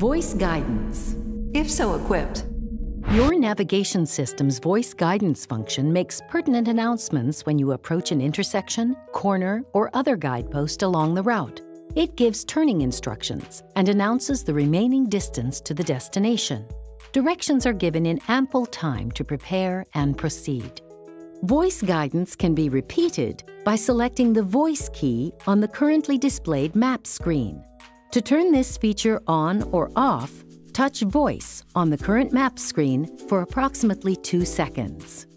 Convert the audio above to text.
Voice guidance. If so equipped, Your navigation system's voice guidance function makes pertinent announcements when you approach an intersection, corner, or other guidepost along the route. It gives turning instructions and announces the remaining distance to the destination. Directions are given in ample time to prepare and proceed. Voice guidance can be repeated by selecting the Voice key on the currently displayed map screen. To turn this feature on or off, touch Voice on the current map screen for approximately two seconds.